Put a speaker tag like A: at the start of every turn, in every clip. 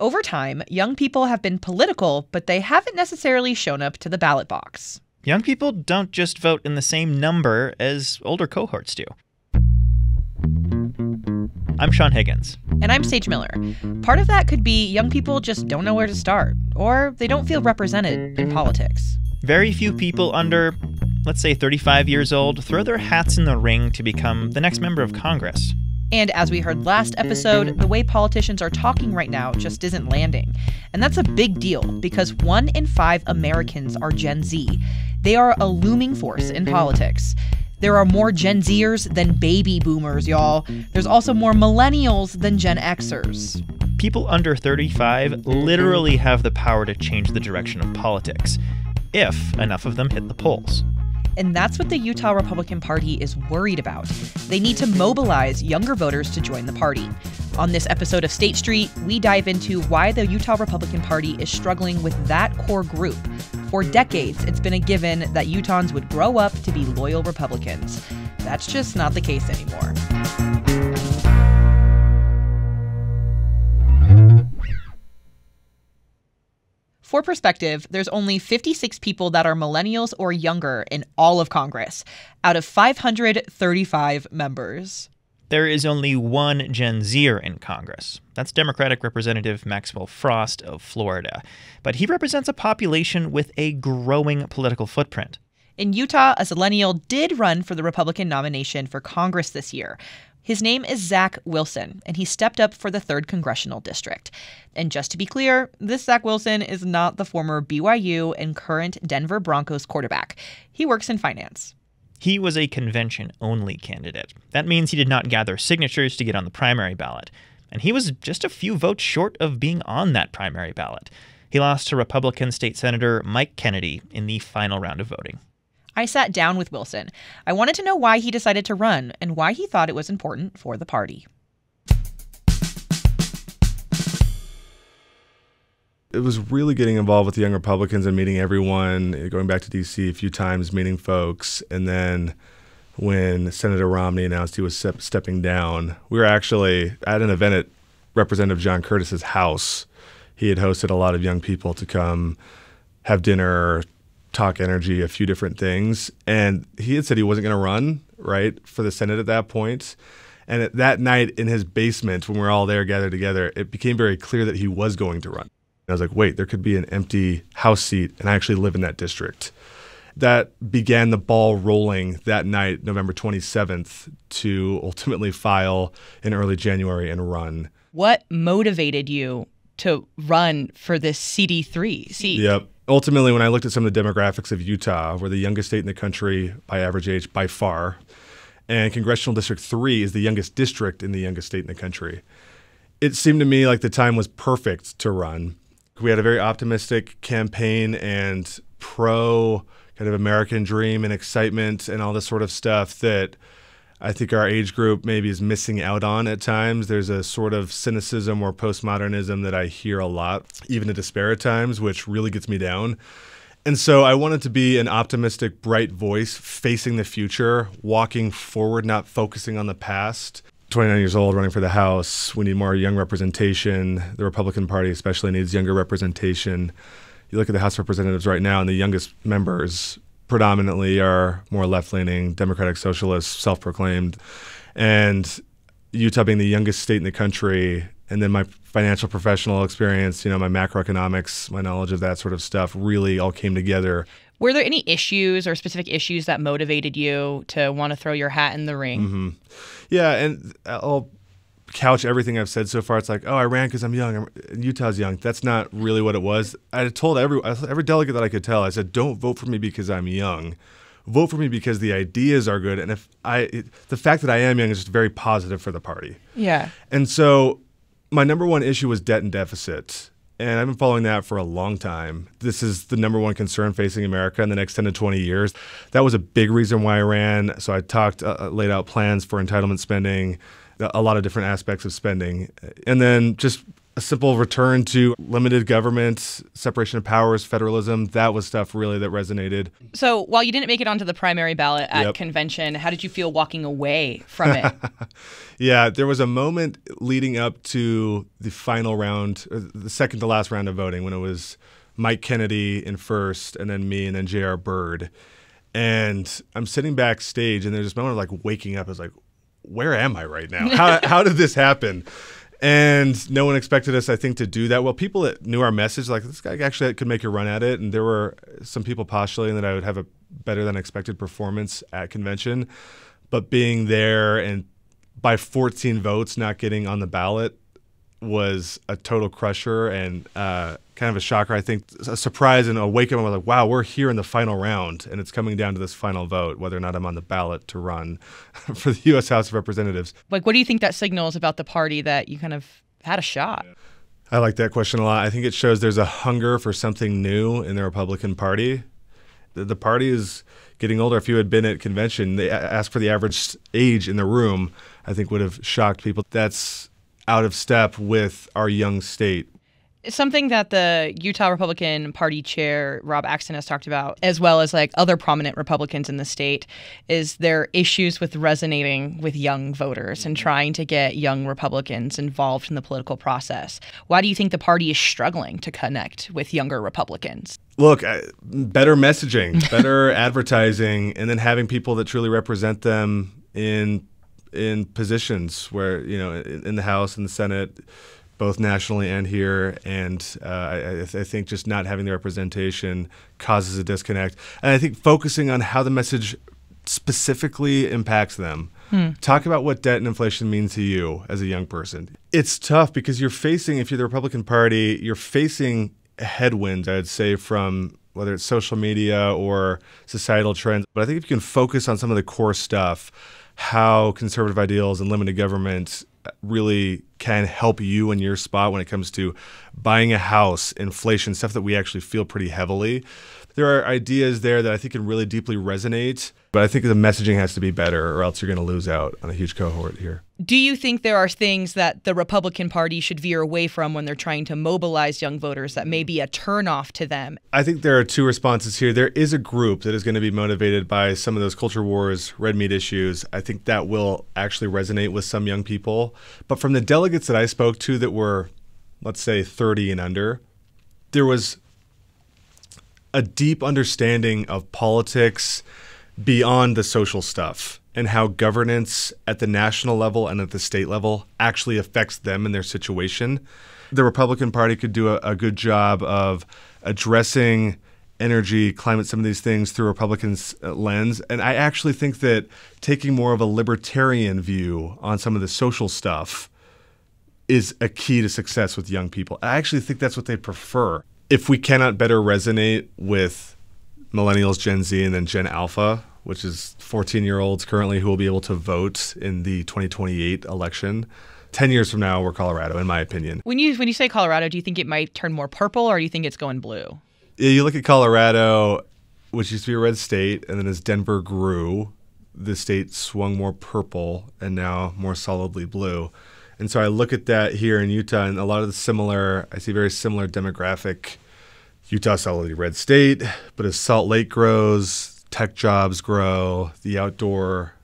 A: Over time, young people have been political, but they haven't necessarily shown up to the ballot box.
B: Young people don't just vote in the same number as older cohorts do. I'm Sean Higgins.
A: And I'm Sage Miller. Part of that could be young people just don't know where to start, or they don't feel represented in politics.
B: Very few people under, let's say, 35 years old throw their hats in the ring to become the next member of Congress.
A: And as we heard last episode, the way politicians are talking right now just isn't landing. And that's a big deal because one in five Americans are Gen Z. They are a looming force in politics. There are more Gen Zers than baby boomers, y'all. There's also more millennials than Gen Xers.
B: People under 35 literally have the power to change the direction of politics, if enough of them hit the polls.
A: And that's what the Utah Republican Party is worried about. They need to mobilize younger voters to join the party. On this episode of State Street, we dive into why the Utah Republican Party is struggling with that core group. For decades, it's been a given that Utahns would grow up to be loyal Republicans. That's just not the case anymore. For perspective, there's only 56 people that are millennials or younger in all of Congress out of 535 members.
B: There is only one Gen Zer in Congress. That's Democratic Representative Maxwell Frost of Florida. But he represents a population with a growing political footprint.
A: In Utah, a Zillennial did run for the Republican nomination for Congress this year. His name is Zach Wilson, and he stepped up for the 3rd Congressional District. And just to be clear, this Zach Wilson is not the former BYU and current Denver Broncos quarterback. He works in finance.
B: He was a convention only candidate. That means he did not gather signatures to get on the primary ballot. And he was just a few votes short of being on that primary ballot. He lost to Republican State Senator Mike Kennedy in the final round of voting.
A: I sat down with Wilson. I wanted to know why he decided to run and why he thought it was important for the party.
C: It was really getting involved with the Young Republicans and meeting everyone, going back to D.C. a few times, meeting folks. And then when Senator Romney announced he was stepping down, we were actually at an event at Representative John Curtis's house. He had hosted a lot of young people to come have dinner, talk energy, a few different things. And he had said he wasn't going to run, right, for the Senate at that point. And at that night in his basement, when we were all there gathered together, it became very clear that he was going to run. And I was like, wait, there could be an empty House seat, and I actually live in that district. That began the ball rolling that night, November 27th, to ultimately file in early January and run.
A: What motivated you to run for this CD3 seat?
C: Yep ultimately, when I looked at some of the demographics of Utah, we're the youngest state in the country by average age by far. And Congressional District 3 is the youngest district in the youngest state in the country. It seemed to me like the time was perfect to run. We had a very optimistic campaign and pro kind of American dream and excitement and all this sort of stuff that I think our age group maybe is missing out on at times. There's a sort of cynicism or postmodernism that I hear a lot, even at despair at times, which really gets me down. And so I wanted to be an optimistic, bright voice facing the future, walking forward, not focusing on the past. 29 years old, running for the House. We need more young representation. The Republican Party especially needs younger representation. You look at the House of Representatives right now, and the youngest members predominantly are more left leaning, democratic socialists, self proclaimed. And Utah being the youngest state in the country, and then my financial professional experience, you know, my macroeconomics, my knowledge of that sort of stuff really all came together.
A: Were there any issues or specific issues that motivated you to want to throw your hat in the ring?
C: Mm-hmm. Yeah, and I'll couch everything I've said so far. It's like, oh, I ran because I'm young. Utah's young. That's not really what it was. I told every every delegate that I could tell. I said, don't vote for me because I'm young. Vote for me because the ideas are good. And if I, it, the fact that I am young is just very positive for the party.
A: Yeah.
C: And so, my number one issue was debt and deficit. And I've been following that for a long time. This is the number one concern facing America in the next 10 to 20 years. That was a big reason why I ran. So I talked, uh, laid out plans for entitlement spending, a lot of different aspects of spending. And then just a simple return to limited government, separation of powers, federalism. That was stuff really that resonated.
A: So while you didn't make it onto the primary ballot at
C: Yep.
A: convention, how did you feel walking away from it?
C: Yeah, there was a moment leading up to the final round, or the second to last round of voting, when it was Mike Kennedy in first, and then me, and then J.R. Bird. And I'm sitting backstage, and there's this moment of like waking up. I was like, where am I right now? How, how did this happen? And no one expected us, I think, to do that. Well, people that knew our message, like this guy actually could make a run at it. And there were some people postulating that I would have a better than expected performance at convention. But being there and by 14 votes not getting on the ballot was a total crusher and uh, kind of a shocker. I think a surprise and a wake up. I was like, wow, we're here in the final round, and it's coming down to this final vote whether or not I'm on the ballot to run for the U.S. House of Representatives.
A: like, what do you think that signals about the party that you kind of had a shot?
C: I like that question a lot. I think it shows there's a hunger for something new in the Republican Party. The, the party is getting older. If you had been at convention, they asked for the average age in the room, I think would have shocked people. That's out of step with our young state.
A: Something that the Utah Republican Party chair, Rob Axson, has talked about, as well as like other prominent Republicans in the state, is their issues with resonating with young voters and mm-hmm. trying to get young Republicans involved in the political process. Why do you think the party is struggling to connect with younger Republicans?
C: Look, better messaging, better advertising, and then having people that truly represent them in in positions where you know in, in the House and the Senate, both nationally and here. And uh, I, I I think just not having the representation causes a disconnect. And I think focusing on how the message specifically impacts them. Talk about what debt and inflation mean to you as a young person. It's tough because you're facing, if you're the Republican Party, you're facing headwinds, I'd say, from whether it's social media or societal trends. But I think if you can focus on some of the core stuff, how conservative ideals and limited government really can help you in your spot when it comes to buying a house, inflation, stuff that we actually feel pretty heavily. There are ideas there that I think can really deeply resonate, but I think the messaging has to be better or else you're going to lose out on a huge cohort here.
A: Do you think there are things that the Republican Party should veer away from when they're trying to mobilize young voters that may be a turnoff to them?
C: I think there are two responses here. There is a group that is going to be motivated by some of those culture wars, red meat issues. I think that will actually resonate with some young people. But from the delegates that I spoke to that were, let's say, 30 and under, there was a deep understanding of politics beyond the social stuff and how governance at the national level and at the state level actually affects them and their situation. The Republican Party could do a, a good job of addressing energy, climate, some of these things through Republicans' uh, lens. And I actually think that taking more of a libertarian view on some of the social stuff is a key to success with young people. I actually think that's what they prefer. If we cannot better resonate with millennials, Gen Z, and then Gen Alpha, which is 14 year olds currently who will be able to vote in the 2028 election. 10 years from now, we're Colorado, in my opinion.
A: When you when you say Colorado, do you think it might turn more purple or do you think it's going blue?
C: Yeah, You look at Colorado, which used to be a red state, and then as Denver grew, the state swung more purple and now more solidly blue. And so I look at that here in Utah, and a lot of the similar, I see very similar demographic. Utah solidly red state, but as Salt Lake grows, tech jobs grow, the outdoor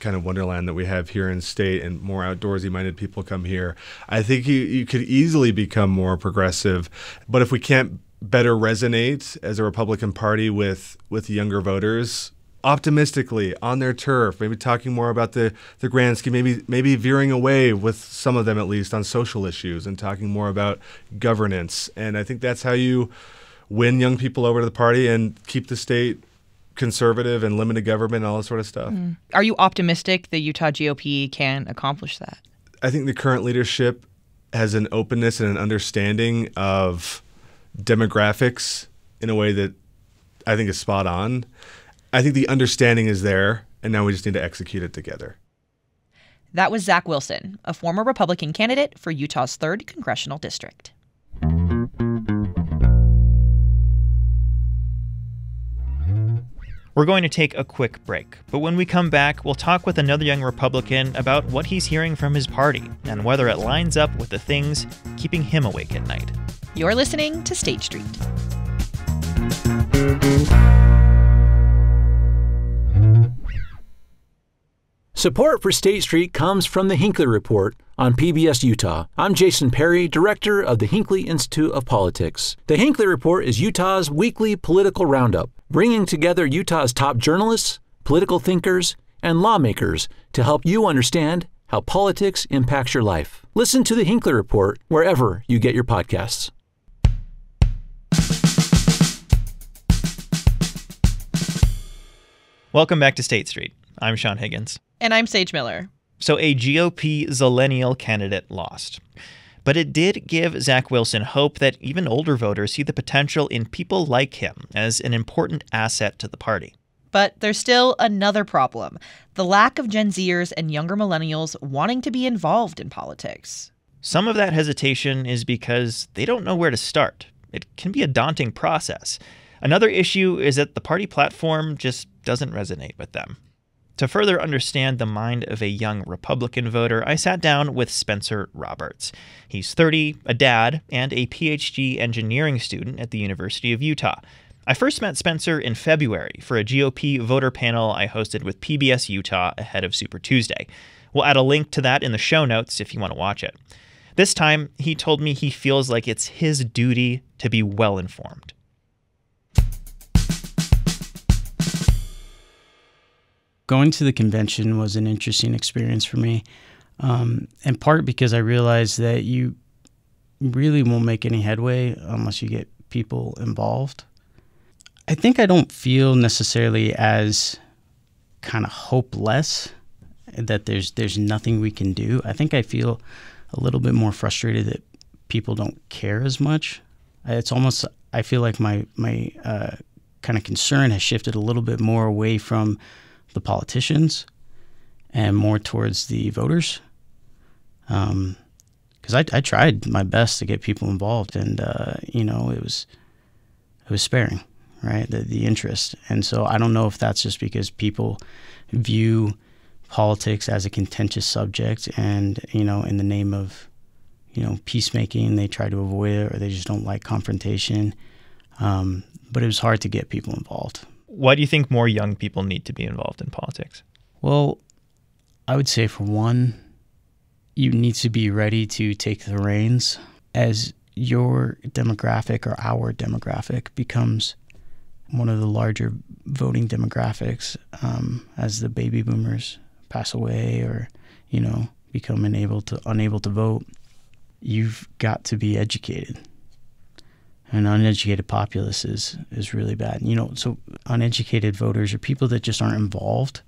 C: kind of wonderland that we have here in state and more outdoorsy minded people come here, I think you, you could easily become more progressive. But if we can't better resonate as a Republican Party with, with younger voters, optimistically on their turf, maybe talking more about the, the grand scheme, maybe maybe veering away with some of them at least on social issues and talking more about governance. And I think that's how you win young people over to the party and keep the state conservative and limited government and all that sort of stuff. Hmm.
A: Are you optimistic the Utah GOP can accomplish that?
C: I think the current leadership has an openness and an understanding of demographics in a way that I think is spot on. I think the understanding is there, and now we just need to execute it together.
A: That was Zach Wilson, a former Republican candidate for Utah's 3rd Congressional District.
B: We're going to take a quick break, but when we come back, we'll talk with another young Republican about what he's hearing from his party and whether it lines up with the things keeping him awake at night.
A: You're listening to State Street.
D: Support for State Street comes from the Hinckley Report on PBS Utah. I'm Jason Perry, director of the Hinckley Institute of Politics. The Hinckley Report is Utah's weekly political roundup, bringing together Utah's top journalists, political thinkers, and lawmakers to help you understand how politics impacts your life. Listen to the Hinckley Report wherever you get your podcasts.
B: Welcome back to State Street. I'm Sean Higgins.
A: And I'm Sage Miller.
B: So, a GOP Zillennial candidate lost. But it did give Zach Wilson hope that even older voters see the potential in people like him as an important asset to the party.
A: But there's still another problem the lack of Gen Zers and younger millennials wanting to be involved in politics.
B: Some of that hesitation is because they don't know where to start. It can be a daunting process. Another issue is that the party platform just doesn't resonate with them. To further understand the mind of a young Republican voter, I sat down with Spencer Roberts. He's 30, a dad, and a PhD engineering student at the University of Utah. I first met Spencer in February for a GOP voter panel I hosted with PBS Utah ahead of Super Tuesday. We'll add a link to that in the show notes if you want to watch it. This time, he told me he feels like it's his duty to be well informed.
E: Going to the convention was an interesting experience for me, um, in part because I realized that you really won't make any headway unless you get people involved. I think I don't feel necessarily as kind of hopeless that there's there's nothing we can do. I think I feel a little bit more frustrated that people don't care as much. It's almost I feel like my my uh, kind of concern has shifted a little bit more away from the politicians and more towards the voters. Because um, I, I tried my best to get people involved, and uh, you know it was it was sparing, right? The the interest, and so I don't know if that's just because people view politics as a contentious subject, and you know, in the name of you know peacemaking, they try to avoid it, or they just don't like confrontation. Um, but it was hard to get people involved.
B: Why do you think more young people need to be involved in politics?
E: Well, I would say for one, you need to be ready to take the reins as your demographic or our demographic becomes one of the larger voting demographics um, as the baby boomers pass away or you know become unable to unable to vote you've got to be educated an uneducated populace is is really bad. You know, so uneducated voters or people that just aren't involved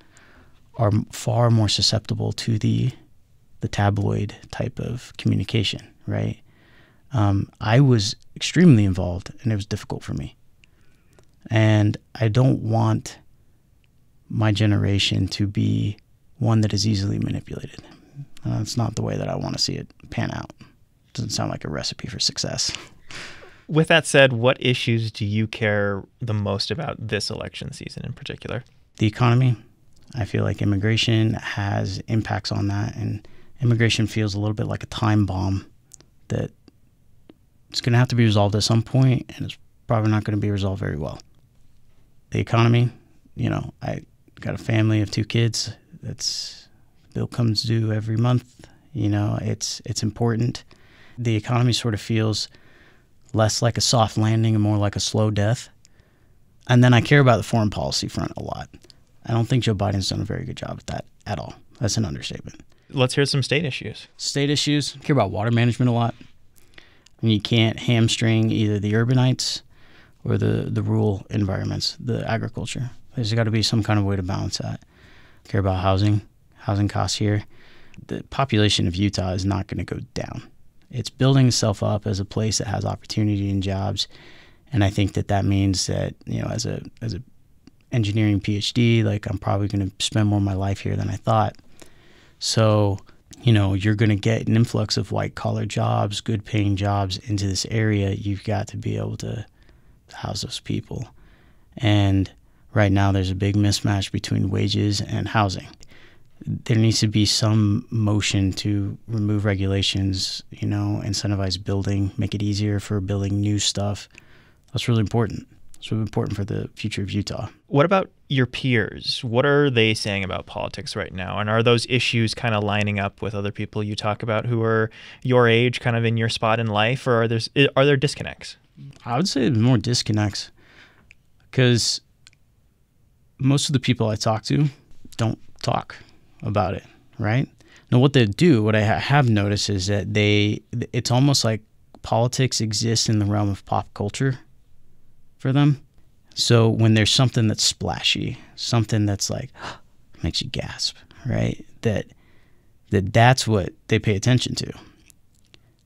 E: are far more susceptible to the the tabloid type of communication, right? Um, I was extremely involved, and it was difficult for me. And I don't want my generation to be one that is easily manipulated. Uh, not the way that I want to see it pan out. Doesn't sound like a recipe for success.
B: With that said, what issues do you care the most about this election season in particular?
E: The economy. I feel like immigration has impacts on that, and immigration feels a little bit like a time bomb that it's going to have to be resolved at some point, and it's probably not going to be resolved very well. The economy, you know, I got a family of two kids. That's bill comes due every month. You know, it's it's important. The economy sort of feels less like a soft landing and more like a slow death. And then I care about the foreign policy front a lot. I don't think Joe Biden's done a very good job at that at all. That's an understatement.
B: Let's hear some state issues.
E: State issues. I care about water management a lot. And you can't hamstring either the urbanites or the, the rural environments, the agriculture. There's got to be some kind of way to balance that. I care about housing, housing costs here. The population of Utah is not going to go down it's building itself up as a place that has opportunity and jobs. And I think that that means that you know, as a as a engineering PhD, like I'm probably going to spend more of my life here than I thought. So, you know, you're going to get an influx of white collar jobs, good paying jobs into this area. You've got to be able to house those people. And right now there's a big mismatch between wages and housing. There needs to be some motion to remove regulations, you know, incentivize building, make it easier for building new stuff. That's really important. It's really important for the future of Utah.
B: What about your peers? What are they saying about politics right now? And are those issues kind of lining up with other people you talk about who are your age, kind of in your spot in life, or are there are there disconnects?
E: I would say more disconnects because most of the people I talk to don't talk about it, right? Now, what they do, what I have noticed is that they, it's almost like politics exists in the realm of pop culture for them. So when there's something that's splashy, something that's like makes you gasp, right? That that that's what they pay attention to.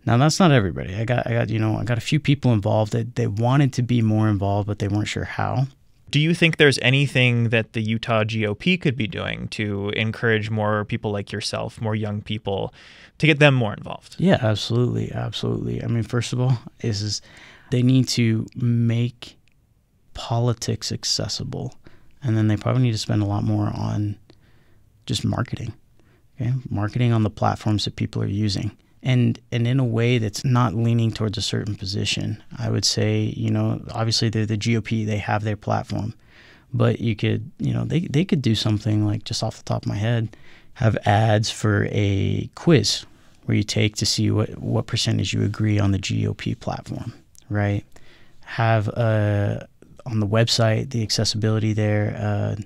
E: Now that's not everybody. I got I got you know I got a few people involved that they wanted to be more involved, but they weren't sure how.
B: Do you think there's anything that the Utah GOP could be doing to encourage more people like yourself, more young people, to get them more involved?
E: Yeah, absolutely, absolutely. I mean, first of all, is, is they need to make politics accessible, and then they probably need to spend a lot more on just marketing. Okay, marketing on the platforms that people are using and and in a way that's not leaning towards a certain position. I would say, you know, obviously they're the GOP, they have their platform, but you could, you know, they they could do something like just off the top of my head, have ads for a quiz where you take to see what what percentage you agree on the GOP platform, right? Have a uh, on the website the accessibility there uh,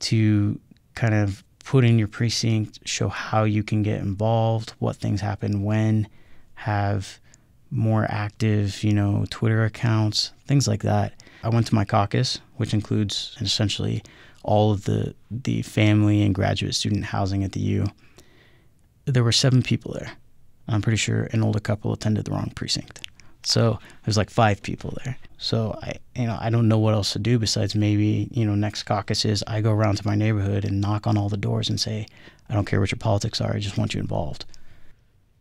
E: to kind of put in your precinct, show how you can get involved, what things happen when, have more active, you know, Twitter accounts, things like that. I went to my caucus, which includes essentially all of the the family and graduate student housing at the U. There were seven people there. I'm pretty sure an older couple attended the wrong precinct. So there's like five people there. So I, you know, I don't know what else to do besides maybe, you know, next caucuses, I go around to my neighborhood and knock on all the doors and say, I don't care what your politics are, I just want you involved.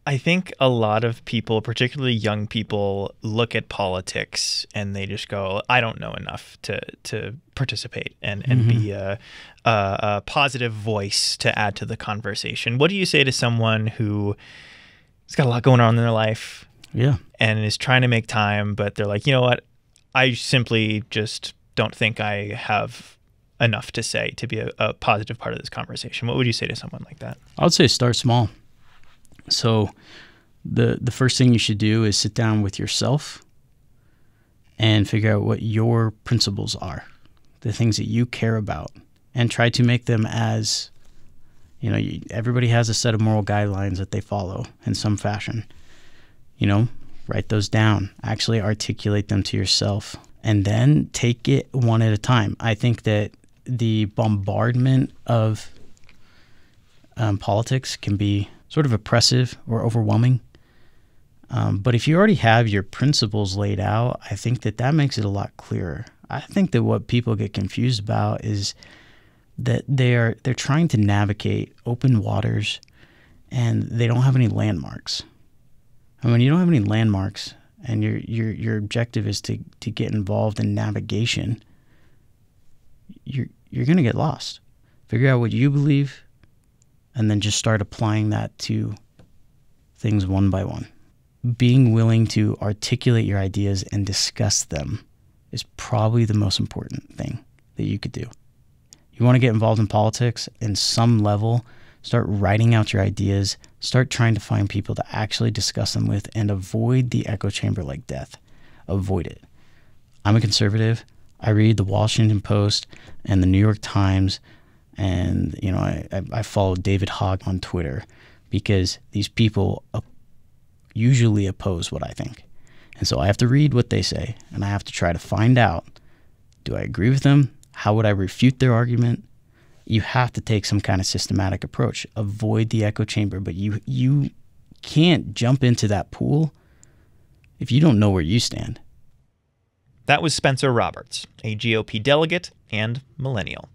B: I think a lot of people, particularly young people, look at politics and they just go, "I don't know enough to to participate and and mm-hmm. be a, a, a positive voice to add to the conversation." What do you say to someone who has got a lot going on in their life?
E: Yeah.
B: And is trying to make time, but they're like, you know what? I simply just don't think I have enough to say to be a, a, positive part of this conversation. What would you say to someone like that?
E: I would say start small. So the the first thing you should do is sit down with yourself and figure out what your principles are, the things that you care about, and try to make them as you know, everybody has a set of moral guidelines that they follow in some fashion you know, write those down, actually articulate them to yourself, and then take it one at a time. I think that the bombardment of um, politics can be sort of oppressive or overwhelming. Um, but if you already have your principles laid out, I think that that makes it a lot clearer. I think that what people get confused about is that they're they're trying to navigate open waters and they don't have any landmarks. And when you don't have any landmarks and your your your objective is to, to get involved in navigation, you're you're gonna get lost. Figure out what you believe and then just start applying that to things one by one. Being willing to articulate your ideas and discuss them is probably the most important thing that you could do. You want to get involved in politics in some level, start writing out your ideas, Start trying to find people to actually discuss them with and avoid the echo chamber like death. Avoid it. I'm a conservative. I read the Washington Post and the New York Times, and you know I, I follow David Hogg on Twitter because these people usually oppose what I think, and so I have to read what they say, and I have to try to find out: do I agree with them? How would I refute their argument? You have to take some kind of systematic approach. Avoid the echo chamber, but you you can't jump into that pool if you don't know where you stand.
B: That was Spencer Roberts, a GOP delegate and millennial.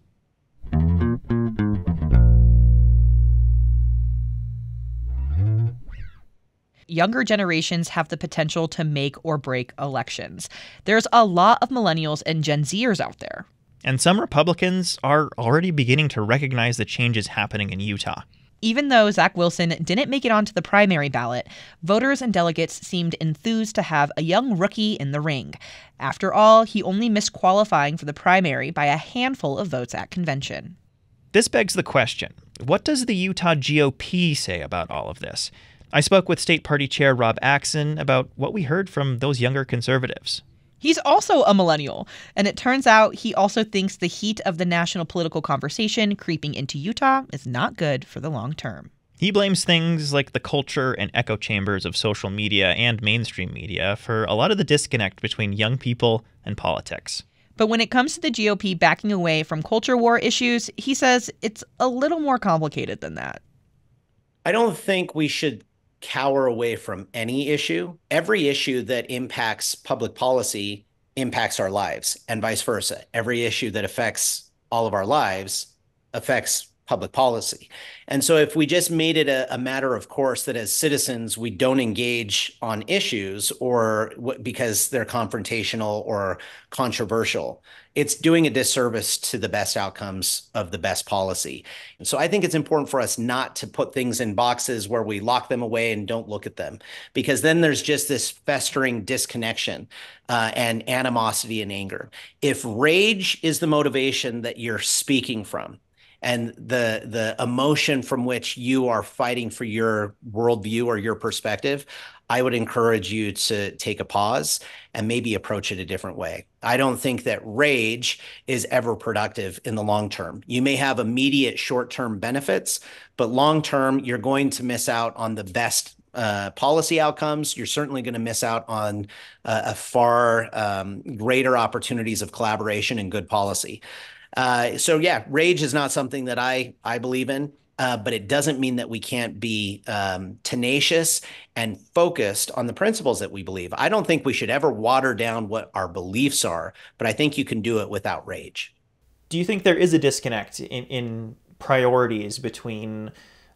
A: Younger generations have the potential to make or break elections. There's a lot of millennials and Gen Zers out there
B: And some Republicans are already beginning to recognize the changes happening in Utah.
A: Even though Zach Wilson didn't make it onto the primary ballot, voters and delegates seemed enthused to have a young rookie in the ring. After all, he only missed qualifying for the primary by a handful of votes at convention.
B: This begs the question what does the Utah GOP say about all of this? I spoke with State Party Chair Rob Axson about what we heard from those younger conservatives.
A: He's also a millennial, and it turns out he also thinks the heat of the national political conversation creeping into Utah is not good for the long term.
B: He blames things like the culture and echo chambers of social media and mainstream media for a lot of the disconnect between young people and politics.
A: But when it comes to the GOP backing away from culture war issues, he says it's a little more complicated than that.
F: I don't think we should cower away from any issue. Every issue that impacts public policy impacts our lives, and vice versa. Every issue that affects all of our lives affects public policy. And so if we just made it a, a, matter of course that as citizens we don't engage on issues or w- because they're confrontational or controversial, it's doing a disservice to the best outcomes of the best policy. And so I think it's important for us not to put things in boxes where we lock them away and don't look at them, because then there's just this festering disconnection uh, and animosity and anger. If rage is the motivation that you're speaking from, and the the emotion from which you are fighting for your worldview or your perspective, I would encourage you to take a pause and maybe approach it a different way. I don't think that rage is ever productive in the long term. You may have immediate short term benefits, but long term, you're going to miss out on the best uh, policy outcomes. You're certainly going to miss out on uh, a far um, greater opportunities of collaboration and good policy. Uh, so yeah, rage is not something that I I believe in. Uh, but it doesn't mean that we can't be um, tenacious and focused on the principles that we believe. I don't think we should ever water down what our beliefs are, but I think you can do it without rage.
B: Do you think there is a disconnect in, in priorities between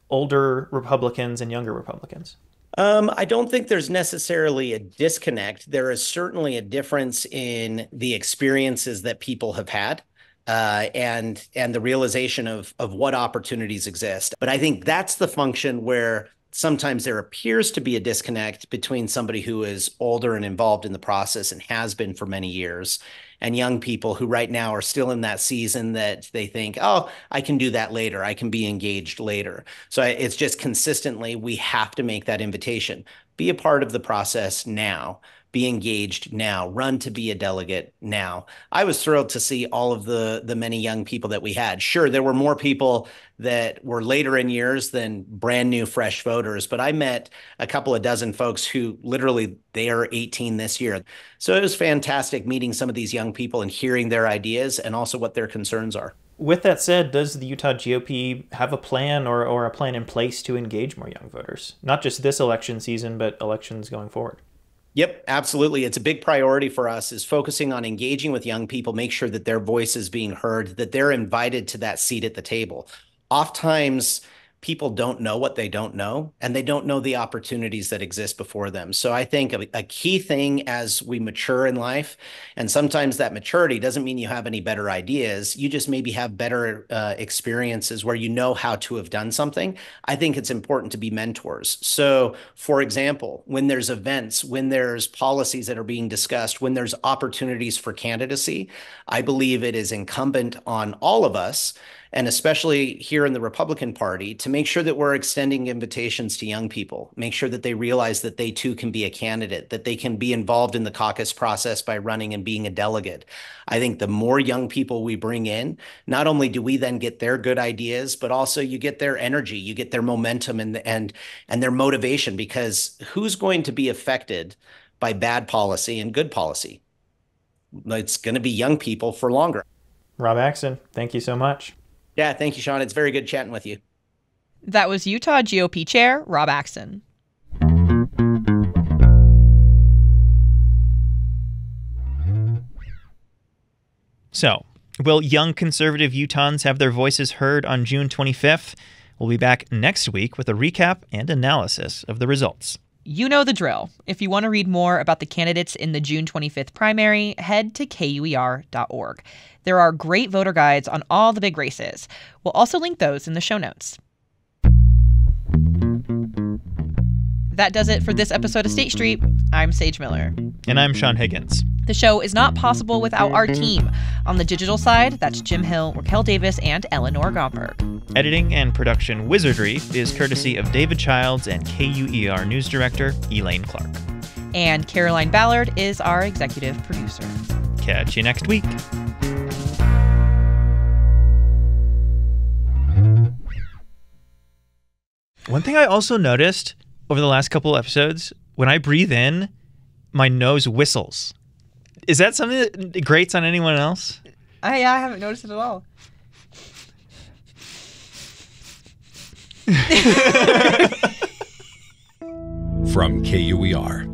B: older Republicans and younger Republicans?
F: Um, I don't think there's necessarily a disconnect. There is certainly a difference in the experiences that people have had uh, and and the realization of of what opportunities exist. But I think that's the function where sometimes there appears to be a disconnect between somebody who is older and involved in the process and has been for many years and young people who right now are still in that season that they think oh i can do that later. I can be engaged later. So it's just consistently we have to make that invitation. Be a part of the process now be engaged now, run to be a delegate now. I was thrilled to see all of the the many young people that we had. Sure, there were more people that were later in years than brand new fresh voters, but I met a couple of dozen folks who literally they are 18 this year. So it was fantastic meeting some of these young people and hearing their ideas and also what their concerns are.
B: With that said, does the Utah GOP have a plan or, or a plan in place to engage more young voters? Not just this election season, but elections going forward?
F: Yep, absolutely. It's a big priority for us is focusing on engaging with young people, make sure that their voice is being heard, that they're invited to that seat at the table. Oftentimes, people don't know what they don't know and they don't know the opportunities that exist before them. So I think a, a, key thing as we mature in life, and sometimes that maturity doesn't mean you have any better ideas, you just maybe have better uh, experiences where you know how to have done something. I think it's important to be mentors. So, for example, when there's events, when there's policies that are being discussed, when there's opportunities for candidacy, I believe it is incumbent on all of us and especially here in the Republican Party, to make sure that we're extending invitations to young people, make sure that they realize that they too can be a candidate, that they can be involved in the caucus process by running and being a delegate. I think the more young people we bring in, not only do we then get their good ideas, but also you get their energy, you get their momentum and and and their motivation because who's going to be affected by bad policy and good policy? It's going to be young people for longer.
B: Rob Axson, thank you so much.
F: Yeah, thank you, Sean. It's very good chatting with you.
A: That was Utah GOP Chair Rob Axson.
B: So, will young conservative Utahns have their voices heard on June 25th? We'll be back next week with a recap and analysis of the results.
A: You know the drill. If you want to read more about the candidates in the June 25th primary, head to kuer.org. There are great voter guides on all the big races. We'll also link those in the show notes. That does it for this episode of State Street. I'm Sage Miller.
B: And I'm Sean Higgins.
A: The show is not possible without our team. On the digital side, that's Jim Hill, Raquel Davis, and Eleanor Gomberg. Mm-hmm.
B: Editing and production wizardry is courtesy of David Childs and KUER news director Elaine Clark.
A: And Caroline Ballard is our executive producer.
B: Catch you next week. One thing I also noticed over the last couple episodes, when I breathe in, my nose whistles. Is that something that grates on anyone else?
A: I, I haven't noticed it at all.
G: From KUER.